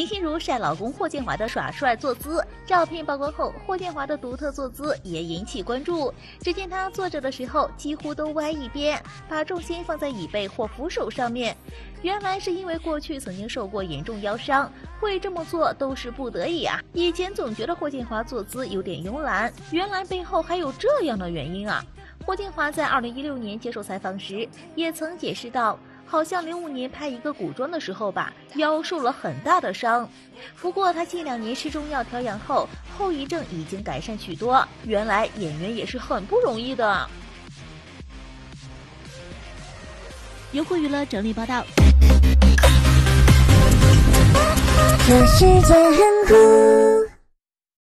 林心如晒老公霍建华的耍帅坐姿，照片曝光后，霍建华的独特坐姿也引起关注。只见他坐着的时候几乎都歪一边，把重心放在椅背或扶手上面。原来是因为过去曾经受过严重腰伤，会这么做都是不得已啊。以前总觉得霍建华坐姿有点慵懒，原来背后还有这样的原因啊。霍建华在二零一六年接受采访时也曾解释道。好像零五年拍一个古装的时候吧，腰受了很大的伤。不过他近两年吃中药调养后，后遗症已经改善许多。原来演员也是很不容易的。优酷娱乐整理报道。这世界很酷。